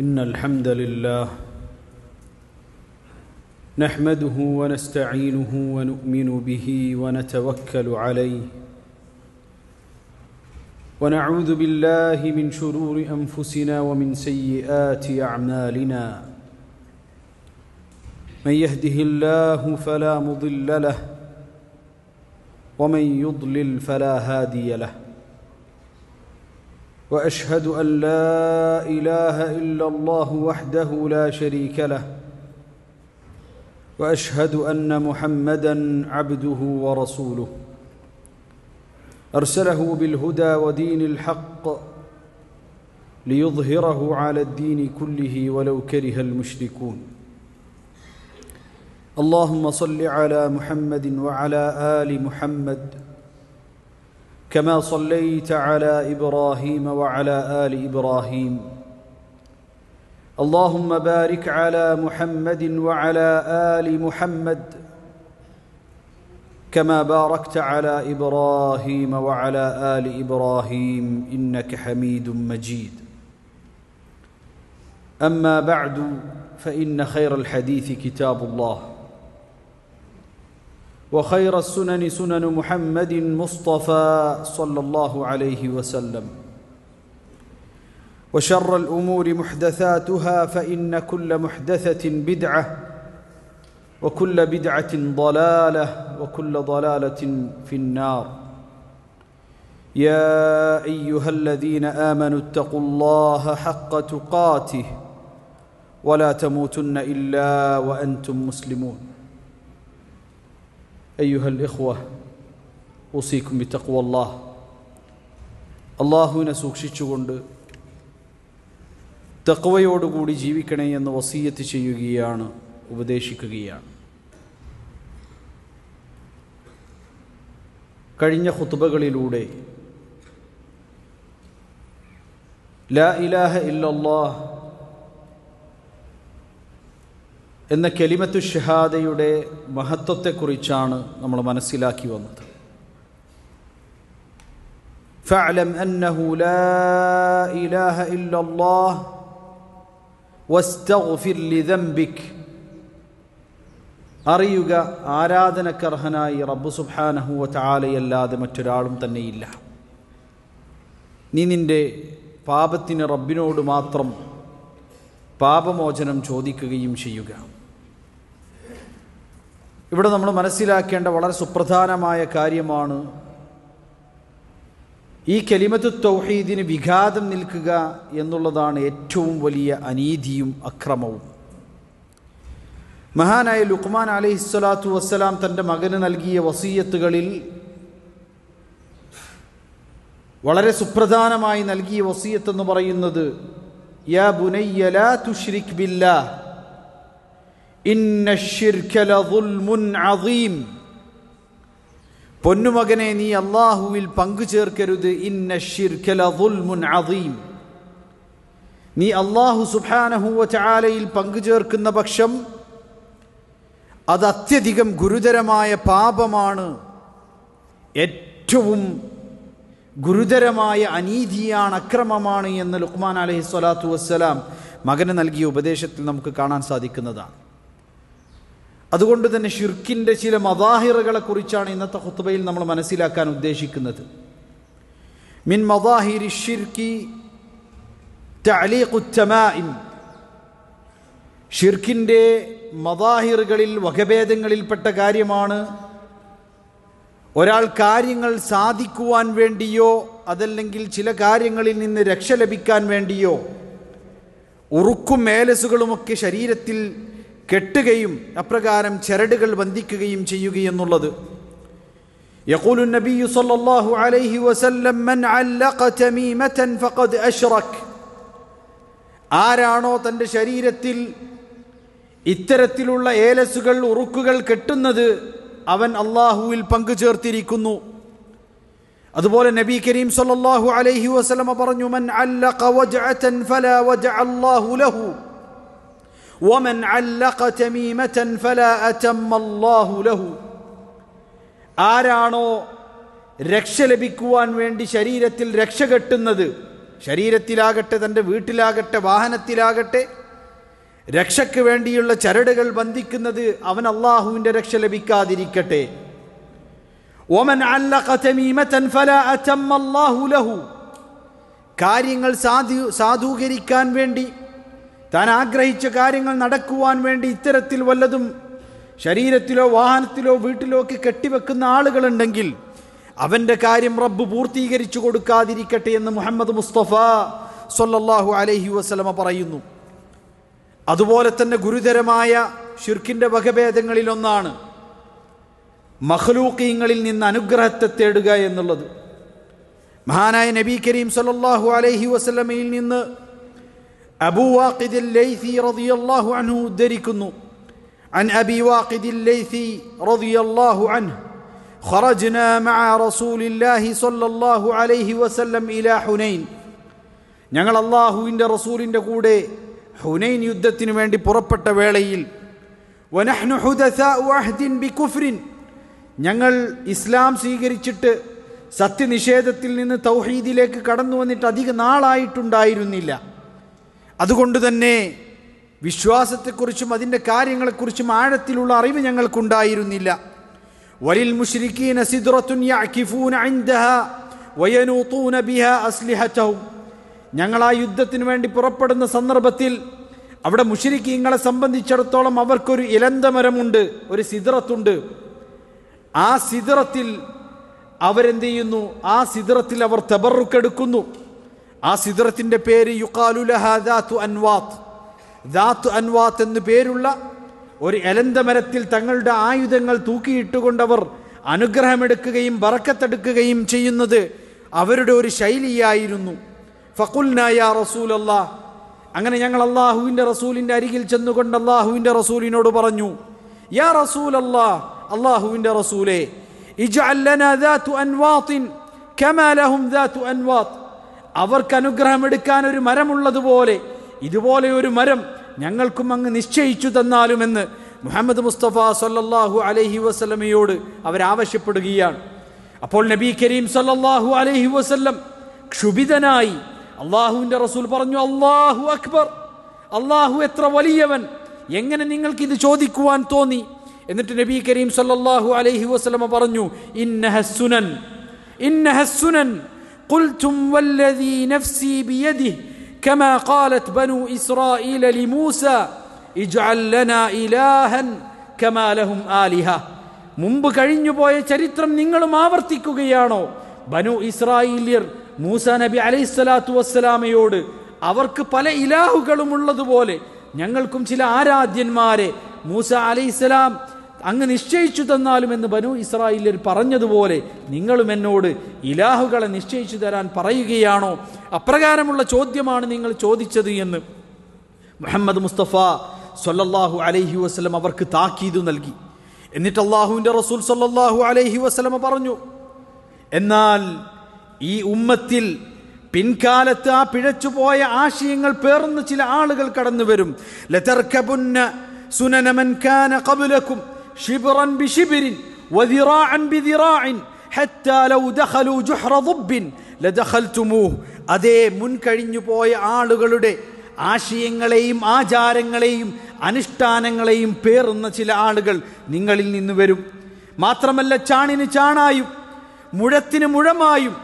إن الحمد لله نحمده ونستعينه ونؤمن به ونتوكل عليه ونعوذ بالله من شرور أنفسنا ومن سيئات أعمالنا من يهده الله فلا مضل له ومن يضلل فلا هادي له وأشهد أن لا إله إلا الله وحده لا شريك له وأشهد أن محمدا عبده ورسوله. أرسله بالهدى ودين الحق ليظهره على الدين كله ولو كره المشركون. اللهم صل على محمد وعلى آل محمد كما صليت على إبراهيم وعلى آل إبراهيم. اللهم بارك على محمد وعلى آل محمد كما باركت على إبراهيم وعلى آل إبراهيم إنك حميد مجيد. أما بعد فإن خير الحديث كتاب الله. وخير السنن سنن محمد مصطفى صلى الله عليه وسلم. وشر الأمور محدثاتها فإن كل محدثة بدعة وكل بدعة ضلالة وكل ضلالة في النار. يا أيها الذين آمنوا اتقوا الله حق تقاته ولا تموتن إلا وأنتم مسلمون. أيها الإخوة أوصيكم بتقوى الله അള്ളാഹുവിനെ സൂക്ഷിച്ചുകൊണ്ട് തക്കവയോടുകൂടി ജീവിക്കണേ എന്ന് വസീയത്ത് ചെയ്യുകയാണ് ഉപദേശിക്കുകയാണ് കഴിഞ്ഞ ഖുത്തുബകളിലൂടെ ലാ ഇലാഹ ഇല്ലല്ലാഹ് എന്ന കെലിമത്തു ഷഹാദയുടെ മഹത്വത്തെക്കുറിച്ചാണ് നമ്മൾ മനസ്സിലാക്കി വന്നത് فاعلم أنه لا إله إلا الله واستغفر لذنبك അറിയുക ആരാധനക്കർഹനായി റബ്ബു സുബ്ഹാനഹുവ ചാലയല്ലാതെ മറ്റൊരാളും തന്നെയില്ല നീ നിന്റെ പാപത്തിന് റബ്ബിനോട് മാത്രം പാപമോചനം ചോദിക്കുകയും ചെയ്യുക ഇവിടെ നമ്മൾ മനസ്സിലാക്കേണ്ട വളരെ സുപ്രധാനമായ കാര്യമാണ് ഈ കലിമത്ത് തൗഹീദിന് വിഘാതം നിൽക്കുക എന്നുള്ളതാണ് ഏറ്റവും വലിയ അനീതിയും അക്രമവും. മഹാനായ ലുക്മാൻ അലഹിസ്വലാത്തു വസ്സലാം തന്റെ മകന് നൽകിയ വസീയത്തുകളിൽ വളരെ സുപ്രധാനമായി നൽകിയ വസീയത്ത് എന്ന് പറയുന്നത് യാ ബുനയ്യ തുഷ്രിഖ് ബില്ലാ ഇന്ന അസീം പൊന്നുമകനെ നീ അള്ളാഹുവിൽ പങ്കുചേർക്കരുത് ഇന്ന ഷിർഖലുൽമുൻ അദീം. നീ അള്ളാഹു സുബാനഹുവ ചാലയിൽ പങ്കുചേർക്കുന്ന പക്ഷം അത് അത്യധികം ഗുരുതരമായ പാപമാണ്. ഏറ്റവും ഗുരുതരമായ അനീതിയാണ് അക്രമമാണ് എന്ന് ലുക്മാൻ അലഹി സ്വലാത്തു വസ്സലാം മകന് നൽകിയ ഉപദേശത്തിൽ നമുക്ക് കാണാൻ സാധിക്കുന്നതാണ്. അതുകൊണ്ട് തന്നെ ഷിർക്കിന്റെ ചില മദാഹിറുകളെ കുറിച്ചാണ് ഇന്നത്തെ ഹുത്തുബയിൽ നമ്മൾ മനസ്സിലാക്കാൻ ഉദ്ദേശിക്കുന്നത്. മിൻ മദാഹിരി ഷിർക്കി തഅലീഖുത്തമാഇം ഷിർക്കിന്റെ മദാഹിറുകളിൽ വകഭേദങ്ങളിൽപ്പെട്ട കാര്യമാണ്. ഒരാൾ കാര്യങ്ങൾ സാധിക്കുവാൻ വേണ്ടിയോ അതല്ലെങ്കിൽ ചില കാര്യങ്ങളിൽ നിന്ന് രക്ഷ ലഭിക്കാൻ വേണ്ടിയോ ഉറുക്കും മേലസുകളുമൊക്കെ ശരീരത്തിൽ കെട്ടുകയും അപ്രകാരം ചരടുകൾ ബന്ധിക്കുകയും ചെയ്യുകയെന്നുള്ളത് يقول النبي صلى الله عليه وسلم من علق تميمة فقد أشرك ആരാണോ തൻ്റെ ശരീരത്തിൽ ഇത്തരത്തിലുള്ള ഏലസുകൾ ഉറുക്കുകൾ കെട്ടുന്നത് അവൻ അള്ളാഹുവിൽ പങ്കു ചേർത്തിരിക്കുന്നു അതുപോലെ നബി കരീം സല്ലല്ലാഹു അലൈഹി വസല്ലമ പറഞ്ഞു മൻ അല്ലഖ വജ്അതൻ ഫലാ വജ്അ അല്ലാഹു ലഹു വമൻ علق تميمة فلا أتم الله له. ആരാണോ രക്ഷ ലഭിക്കുവാൻ വേണ്ടി ശരീരത്തിൽ രക്ഷ കെട്ടുന്നത് ശരീരത്തിലാകട്ടെ തന്റെ വീട്ടിലാകട്ടെ വാഹനത്തിലാകട്ടെ രക്ഷയ്ക്ക് വേണ്ടിയുള്ള ചരടുകൾ ബന്ധിക്കുന്നത് അവൻ അള്ളാഹുവിന്റെ രക്ഷ ലഭിക്കാതിരിക്കട്ടെ. ഓമൻ കാര്യങ്ങൾ സാധു സാധൂകരിക്കാൻ വേണ്ടി താൻ ആഗ്രഹിച്ച കാര്യങ്ങൾ നടക്കുവാൻ വേണ്ടി ഇത്തരത്തിൽ വല്ലതും ശരീരത്തിലോ വാഹനത്തിലോ വീട്ടിലോ ഒക്കെ കെട്ടിവെക്കുന്ന ആളുകളുണ്ടെങ്കിൽ അവന്റെ കാര്യം റബ്ബ് പൂർത്തീകരിച്ചു കൊടുക്കാതിരിക്കട്ടെ എന്ന് മുഹമ്മദ് മുസ്തഫ സൊല്ലാഹു അലഹി വസ്ലമ പറയുന്നു. അതുപോലെ തന്നെ ഗുരുതരമായ ഷിർക്കിന്റെ വകഭേദങ്ങളിലൊന്നാണ് മഹ്ലൂക്കീങ്ങളിൽ നിന്ന് അനുഗ്രഹത്തെ തേടുക എന്നുള്ളത്. മഹാനായ നബി കരീം സൊല്ലാഹു അലഹി വസ്ലമയിൽ നിന്ന് അബൂ വാഖിദ് ലൈസി റളിയല്ലാഹു അൻഹു ഉദ്ധരിക്കുന്നു عن أبي واقد الليثي رضي الله عنه خرجنا مع رسول الله صلى الله عليه وسلم إلى حنين ഞങ്ങൾ അള്ളാഹുവിൻ്റെ റസൂലിൻ്റെ കൂടെ ഹുനൈൻ യുദ്ധത്തിന് വേണ്ടി പുറപ്പെട്ട വേളയിൽ വനഹ്നു ഹുദസാഉ അഹ്ദിൻ ബികുഫ്രിൻ ഞങ്ങൾ ഇസ്ലാം സ്വീകരിച്ചിട്ട് സത്യനിഷേധത്തിൽ നിന്ന് തൗഹീദിലേക്ക് കടന്നു വന്നിട്ട് അധിക നാളായിട്ടുണ്ടായിരുന്നില്ല അതുകൊണ്ട് തന്നെ വിശ്വാസത്തെക്കുറിച്ചും അതിന്റെ കാര്യങ്ങളെക്കുറിച്ചും ആഴത്തിലുള്ള അറിവ് ഞങ്ങൾക്കുണ്ടായിരുന്നില്ല. വലിൽ മുഷ്രിഖീന സിദ്റത്തുൻ ബിഹാ അസ്ലിഹതഹും. ഞങ്ങൾ ആ യുദ്ധത്തിന് വേണ്ടി പുറപ്പെടുന്ന സന്ദർഭത്തിൽ അവിടെ മുഷിരിക്കീങ്ങളെ സംബന്ധിച്ചിടത്തോളം അവർക്കൊരു ഇലന്തമരമുണ്ട് ഒരു സിദ്റത്തുണ്ട്. ആ സിദ്റത്തിൽ അവരെന്ത് ചെയ്യുന്നു ആ സിദ്റത്തിൽ അവർ തബറുക്കെടുക്കുന്നു. ആ സിദ്റത്തിന്റെ പേര് യുക്കാലുലഹ ദാത്തു അൻവാത്ത്. ദാത്തു അൻവാത്ത് എന്ന് പേരുള്ള ഒരു എലന്തമരത്തിൽ തങ്ങളുടെ ആയുധങ്ങൾ തൂക്കിയിട്ടുകൊണ്ടവർ അനുഗ്രഹമെടുക്കുകയും വറക്കത്തെടുക്കുകയും ചെയ്യുന്നത് അവരുടെ ഒരു ശൈലിയായിരുന്നു. ഫക്കുൽനായ അല്ലാ അങ്ങനെ ഞങ്ങൾ അള്ളാഹുവിന്റെ റസൂലിന്റെ അരികിൽ ചെന്നുകൊണ്ട് അള്ളാഹുവിന്റെ റസൂലിനോട് പറഞ്ഞു യാ റസൂൽ അല്ലാ അള്ളാഹുവിന്റെ റസൂലേ ഇജ അല്ലു അൻവാത്തിൻ കമാ ലഹും ദാത്തു അൻവാത്ത്. അവർക്ക് അനുഗ്രഹം എടുക്കാൻ ഒരു മരമുള്ളതുപോലെ ഇതുപോലെ ഒരു മരം ഞങ്ങൾക്കും അങ്ങ് നിശ്ചയിച്ചു തന്നാലുമെന്ന് മുഹമ്മദ് മുസ്തഫ സല്ലല്ലാഹു അലൈഹി വസല്ലമയോട് അവരാവശ്യപ്പെടുകയാണ്. അപ്പോൾ നബി കരീം സല്ലല്ലാഹു അലഹി വസ്ല്ലം ക്ഷുഭിതനായി അള്ളാഹുവിന്റെ റസൂൽ പറഞ്ഞു അള്ളാഹു അക്ബർ അള്ളാഹു എത്ര വലിയവൻ എങ്ങനെ നിങ്ങൾക്ക് ഇത് ചോദിക്കുവാൻ തോന്നി? എന്നിട്ട് നബി കരീം സല്ലല്ലാഹു അലഹി വസ്ലമ പറഞ്ഞു ഇന്നഹ ഇന്നഹസുനൻ ഇന്നഹ സുനൻ. قلتم والذي نفسي بيده كما قالت بنو إسرائيل لموسى اجعل لنا إلها كما لهم آلهة മുമ്പ് കഴിഞ്ഞുപോയ ചരിത്രം നിങ്ങളും ആവർത്തിക്കുകയാണോ ബനു ഇസ്രായേലിയർ മൂസ നബി അലൈഹിസ്സലാത്തു വസ്സലാമയോട് അവർക്ക് പല ഇലാഹുകളും ഉള്ളതുപോലെ ഞങ്ങൾക്കും ചില ആരാധ്യന്മാരെ മൂസ അലൈഹിസ്സലാം അങ്ങ് നിശ്ചയിച്ചു തന്നാലും എന്ന് ബനു ഇസ്രായേലിയർ പറഞ്ഞതുപോലെ നിങ്ങളും എന്നോട് ഇലാഹുകളെ നിശ്ചയിച്ചു തരാൻ പറയുകയാണോ? അപ്രകാരമുള്ള ചോദ്യമാണ് നിങ്ങൾ ചോദിച്ചത് എന്ന് മുഹമ്മദ് മുസ്തഫ സൊല്ലാഹു അലൈഹി വസ്ലം അവർക്ക് താക്കീത് നൽകി. എന്നിട്ട് അള്ളാഹുവിന്റെ റസൂൽ സൊല്ലാഹു അലൈഹി വസ്ലമ പറഞ്ഞു എന്നാൽ ഈ ഉമ്മത്തിൽ പിൻകാലത്ത് ആ പിഴച്ചുപോയ ആശയങ്ങൾ പേർന്ന് ചില ആളുകൾ കടന്നു വരും ലതർക്കബുന്ന സുനനമൻ കാന ഖബ്ലക്കും ഷിബ്റൻ بشبر وذراعا بذراع حتى لو دخلوا جحر ضب لدخلتموه. അതേ മുൻകഴിഞ്ഞു പോയ ആളുകളുടെ ആശയങ്ങളെയും ആചാരങ്ങളെയും അനുഷ്ഠാനങ്ങളെയും പേറുന്ന ചില ആളുകൾ നിങ്ങളിൽ നിന്ന് വരും. മാത്രമല്ല ചാണിന് ചാണായും മുഴത്തിന് മുഴമായും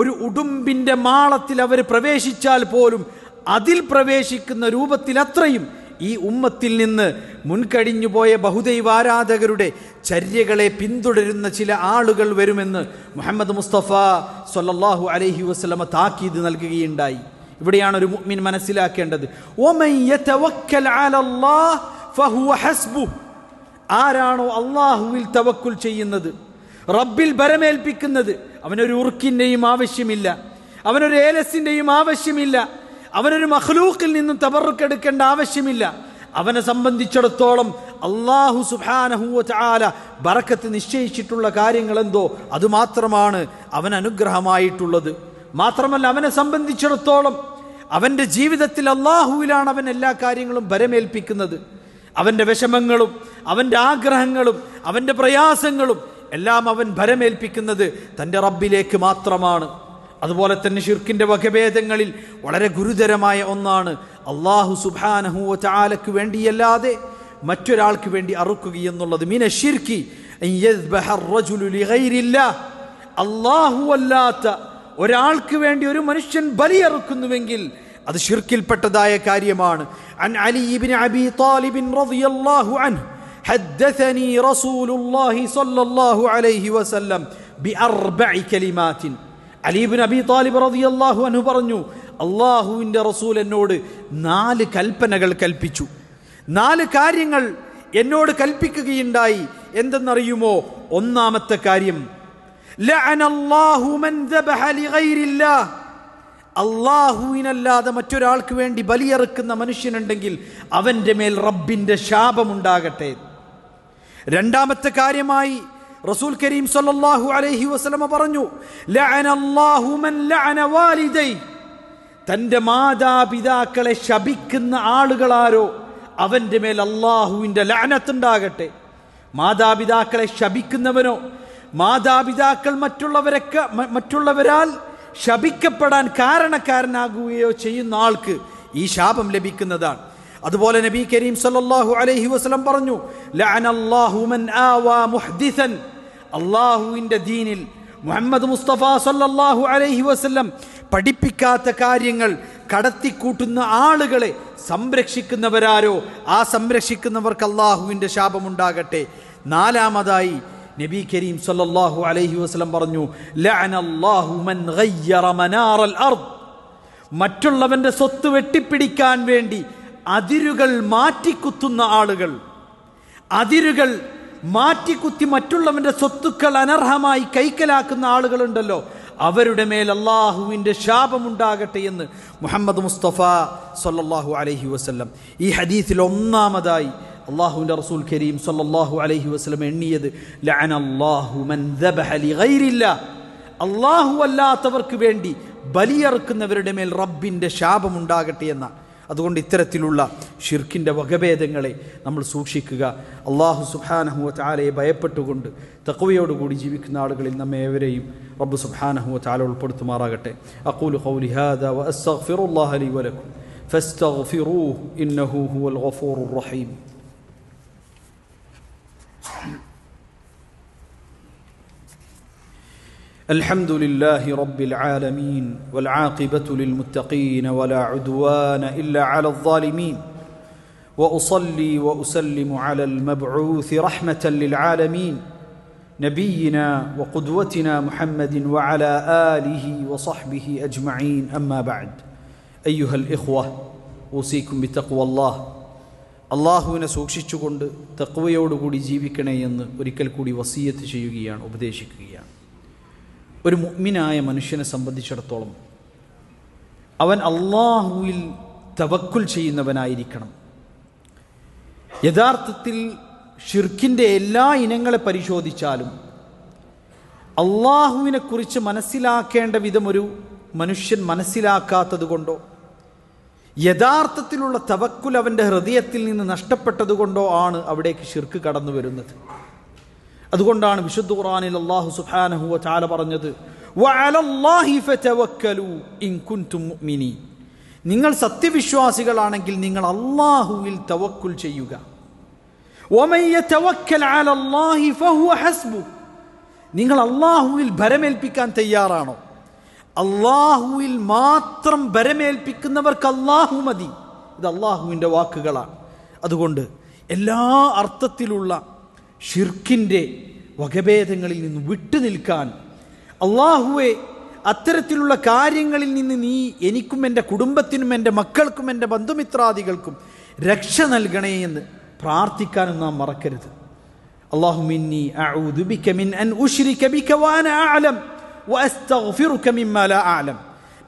ഒരു ഉടുമ്പിന്റെ മാളത്തിൽ അവർ പ്രവേശിച്ചാൽ പോലും അതിൽ പ്രവേശിക്കുന്ന രൂപത്തിൽ അത്രയും ഈ ഉമ്മത്തിൽ നിന്ന് മുൻകഴിഞ്ഞു പോയ ബഹുദൈവാരാധകരുടെ ചര്യകളെ പിന്തുടരുന്ന ചില ആളുകൾ വരുമെന്ന് മുഹമ്മദ് മുസ്തഫ സൊല്ലാഹു അലഹി വസ്ലമ താക്കീത് നൽകുകയുണ്ടായി. ഇവിടെയാണ് ഒരു മുഅ്മിൻ മനസ്സിലാക്കേണ്ടത്. ആരാണോ അള്ളാഹുവിൽ തവക്കുൽ ചെയ്യുന്നത്? റബ്ബിൽ ബരമേൽപ്പിക്കുന്നത് അവനൊരു ഉറുക്കിന്റെയും ആവശ്യമില്ല. അവനൊരു ഏലസിന്റെയും ആവശ്യമില്ല. അവനൊരു മഹ്ലൂക്കിൽ നിന്നും തബറുക്കെടുക്കേണ്ട ആവശ്യമില്ല. അവനെ സംബന്ധിച്ചിടത്തോളം അള്ളാഹു സുബാനഹുവ ചാല ബറക്കത്ത് നിശ്ചയിച്ചിട്ടുള്ള കാര്യങ്ങൾ എന്തോ അതുമാത്രമാണ് അവൻ അനുഗ്രഹമായിട്ടുള്ളത്. മാത്രമല്ല അവനെ സംബന്ധിച്ചിടത്തോളം അവന്റെ ജീവിതത്തിൽ അള്ളാഹുവിലാണ് അവൻ എല്ലാ കാര്യങ്ങളും ഭരമേൽപ്പിക്കുന്നത്. അവന്റെ വിഷമങ്ങളും അവന്റെ ആഗ്രഹങ്ങളും അവന്റെ പ്രയാസങ്ങളും എല്ലാം അവൻ ഭരമേൽപ്പിക്കുന്നത് തന്റെ റബ്ബിലേക്ക് മാത്രമാണ്. അതുപോലെ തന്നെ ഷിർക്കിന്റെ വകഭേദങ്ങളിൽ വളരെ ഗുരുതരമായ ഒന്നാണ് അള്ളാഹു സുബാനഹുവ ചാലക്ക് വേണ്ടിയല്ലാതെ മറ്റൊരാൾക്ക് വേണ്ടി അറുക്കുക എന്നുള്ളത് മീന ഷിർക്കി അള്ളാഹു അല്ലാത്ത ഒരാൾക്ക് വേണ്ടി ഒരു മനുഷ്യൻ ബലിയറുക്കുന്നുവെങ്കിൽ അത് ഷിർക്കിൽപ്പെട്ടതായ കാര്യമാണ് അൻ അലി ഇബ്നു അബി താലിബിൻ റളിയല്ലാഹു അൻഹു حدثني رسول الله صلى الله عليه وسلم بأربع كلمات അലീബിൻ അബി താലിബ് റളിയല്ലാഹു അനു പറഞ്ഞു അള്ളാഹുവിന്റെ റസൂൽ എന്നോട് നാല് കൽപ്പനകൾ കൽപ്പിച്ചു. നാല് കാര്യങ്ങൾ എന്നോട് കൽപ്പിക്കുകയുണ്ടായി. എന്തെന്നറിയുമോ? ഒന്നാമത്തെ കാര്യം അള്ളാഹുവിനല്ലാതെ മറ്റൊരാൾക്ക് വേണ്ടി ബലിയറുക്കുന്ന മനുഷ്യനുണ്ടെങ്കിൽ അവന്റെ മേൽ റബ്ബിന്റെ ശാപമുണ്ടാകട്ടെ. രണ്ടാമത്തെ കാര്യമായി റസൂൽ കരീം സല്ലല്ലാഹു അലൈഹി വസല്ലമ പറഞ്ഞു തന്റെ മാതാപിതാക്കളെ ശപിക്കുന്ന ആളുകളാരോ അവന്റെ മേൽ അള്ളാഹുവിന്റെ ലാനത്തുണ്ടാകട്ടെ മാതാപിതാക്കളെ ശപിക്കുന്നവനോ മാതാപിതാക്കൾ മറ്റുള്ളവരൊക്കെ മറ്റുള്ളവരാൽ ശപിക്കപ്പെടാൻ കാരണക്കാരനാകുകയോ ചെയ്യുന്ന ആൾക്ക് ഈ ശാപം ലഭിക്കുന്നതാണ്. അതുപോലെ നബി കരീം സല്ലാഹു അലൈഹി വസ്ലം പറഞ്ഞു ലഅനല്ലാഹു മൻ ആവാ മുഹ്ദിസൻ. അള്ളാഹുവിന്റെ ദീനിൽ മുഹമ്മദ് മുസ്തഫ സല്ലാഹു അലൈഹി വസ്ല്ലം പഠിപ്പിക്കാത്ത കാര്യങ്ങൾ കടത്തിക്കൂട്ടുന്ന ആളുകളെ സംരക്ഷിക്കുന്നവരാരോ ആ സംരക്ഷിക്കുന്നവർക്ക് അള്ളാഹുവിന്റെ ശാപമുണ്ടാകട്ടെ. നാലാമതായി നബി കരീം സല്ലാഹു അലൈഹി വസ്ലം പറഞ്ഞു മറ്റുള്ളവന്റെ സ്വത്ത് വെട്ടിപ്പിടിക്കാൻ വേണ്ടി അതിരുകൾ മാറ്റിക്കുത്തുന്ന ആളുകൾ അതിരുകൾ മാറ്റിക്കുത്തി മറ്റുള്ളവന്റെ സ്വത്തുക്കൾ അനർഹമായി കൈക്കലാക്കുന്ന ആളുകളുണ്ടല്ലോ. അവരുടെ മേൽ അള്ളാഹുവിന്റെ ശാപമുണ്ടാകട്ടെ എന്ന് മുഹമ്മദ് മുസ്തഫ സല്ലല്ലാഹു അലഹി വസല്ലം ഈ ഹദീസിൽ ഒന്നാമതായി അള്ളാഹുവിന്റെ റസൂൽ കരീം സല്ലല്ലാഹു അലഹി വസ്ലം എണ്ണിയത് അള്ളാഹു അല്ലാത്തവർക്ക് വേണ്ടി ബലിയറുക്കുന്നവരുടെ മേൽ റബ്ബിന്റെ ശാപമുണ്ടാകട്ടെ എന്നാണ്. അതുകൊണ്ട് ഇത്തരത്തിലുള്ള ഷിർക്കിന്റെ വകഭേദങ്ങളെ നമ്മൾ സൂക്ഷിക്കുക. അള്ളാഹു സുഹാനഹുവ ചാലയെ ഭയപ്പെട്ടുകൊണ്ട് തക്കവയോടുകൂടി ജീവിക്കുന്ന ആളുകളിൽ നമ്മെ ഏവരെയും റബ്ബ് സുഹാനഹുവ ചാല ഉൾപ്പെടുത്തുമാറാകട്ടെ. അക്കൂലു ഖൗലി ഹാദ വഅസ്തഗ്ഫിറുല്ലാഹ ലി വലക്കും റഹീം. الحمد لله رب العالمين والعاقبة للمتقين ولا عدوان إلا على الظالمين وأصلي وأسلم على المبعوث رحمة للعالمين نبينا وقدوتنا محمد وعلى آله وصحبه أجمعين أما بعد أيها الإخوة أوصيكم بتقوى الله അള്ളാഹുവിനെ സൂക്ഷിച്ചുകൊണ്ട് തക്വയോടുകൂടി ജീവിക്കണേ എന്ന് ഒരിക്കൽ കൂടി വസീയത്ത് ചെയ്യുകയാണ് ഉപദേശിക്കുകയാണ് ഒരു മുഗ്മിനായ മനുഷ്യനെ സംബന്ധിച്ചിടത്തോളം അവൻ അള്ളാഹുവിൽ തവക്കുൽ ചെയ്യുന്നവനായിരിക്കണം. യഥാർത്ഥത്തിൽ ഷിർക്കിന്റെ എല്ലാ ഇനങ്ങളെ പരിശോധിച്ചാലും അള്ളാഹുവിനെക്കുറിച്ച് മനസ്സിലാക്കേണ്ട വിധമൊരു മനുഷ്യൻ മനസ്സിലാക്കാത്തത് കൊണ്ടോ യഥാർത്ഥത്തിലുള്ള തവക്കുൽ അവന്റെ ഹൃദയത്തിൽ നിന്ന് നഷ്ടപ്പെട്ടതുകൊണ്ടോ ആണ് അവിടേക്ക് ഷിർക്ക് കടന്നു വരുന്നത് അതുകൊണ്ടാണ് വിശുദ്ധ ഖുറാനിൽ അള്ളാഹു സുബ്ഹാനഹു ചാല പറഞ്ഞത് നിങ്ങൾ സത്യവിശ്വാസികളാണെങ്കിൽ നിങ്ങൾ അള്ളാഹുവിൽ തവക്കുൽ ചെയ്യുക. നിങ്ങൾ അള്ളാഹുവിൽ ഭരമേൽപ്പിക്കാൻ തയ്യാറാണോ? അള്ളാഹുവിൽ മാത്രം ഭരമേൽപ്പിക്കുന്നവർക്ക് അള്ളാഹു മതി. ഇത് അള്ളാഹുവിന്റെ വാക്കുകളാണ്. അതുകൊണ്ട് എല്ലാ അർത്ഥത്തിലുള്ള ഷിർക്കിന്റെ വകഭേദങ്ങളിൽ നിന്ന് വിട്ടുനിൽക്കാൻ അള്ളാഹുവെ അത്തരത്തിലുള്ള കാര്യങ്ങളിൽ നിന്ന് നീ എനിക്കും എന്റെ കുടുംബത്തിനും എന്റെ മക്കൾക്കും എന്റെ ബന്ധുമിത്രാദികൾക്കും രക്ഷ നൽകണേ എന്ന് പ്രാർത്ഥിക്കാനും നാം മറക്കരുത്.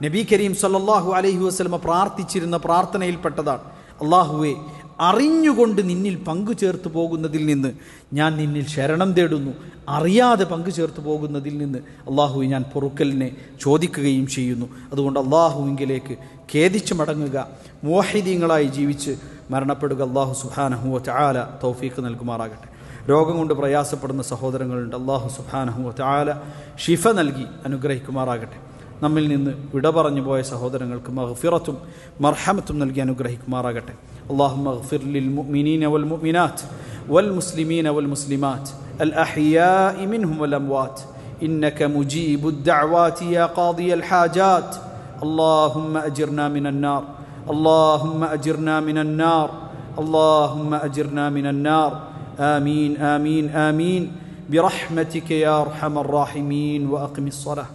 നബി കരീം സല്ലാഹു അലൈഹി വസ്ലമ പ്രാർത്ഥിച്ചിരുന്ന പ്രാർത്ഥനയിൽപ്പെട്ടതാണ്. അള്ളാഹുവെ അറിഞ്ഞുകൊണ്ട് നിന്നിൽ പങ്കു ചേർത്ത് പോകുന്നതിൽ നിന്ന് ഞാൻ നിന്നിൽ ശരണം തേടുന്നു. അറിയാതെ പങ്കു ചേർത്ത് പോകുന്നതിൽ നിന്ന് അള്ളാഹു ഞാൻ പൊറുക്കലിനെ ചോദിക്കുകയും ചെയ്യുന്നു. അതുകൊണ്ട് അള്ളാഹുവിങ്കിലേക്ക് ഖേദിച്ച് മടങ്ങുക. മോഹിദീങ്ങളായി ജീവിച്ച് മരണപ്പെടുക അള്ളാഹു സുഹാനഹുവ ചാല തൗഫീഖ് നൽകുമാറാകട്ടെ. രോഗം കൊണ്ട് പ്രയാസപ്പെടുന്ന സഹോദരങ്ങളുണ്ട്. അള്ളാഹു സുഹാനഹുവ ചാല ഷിഫ നൽകി അനുഗ്രഹിക്കുമാറാകട്ടെ. നമ്മിൽ നിന്ന് വിട പറഞ്ഞു പോയ സഹോദരങ്ങൾക്ക് മഹഫിറത്തും മർഹമത്തും നൽകി അനുഗ്രഹിക്കുമാറാകട്ടെ. اللهم اغفر للمؤمنين والمؤمنات والمسلمين والمسلمات الأحياء منهم والأموات إنك مجيب الدعوات يا قاضي الحاجات اللهم أجرنا من النار اللهم أجرنا من النار اللهم أجرنا من النار آمين آمين آمين برحمتك يا أرحم الراحمين وأقم الصلاة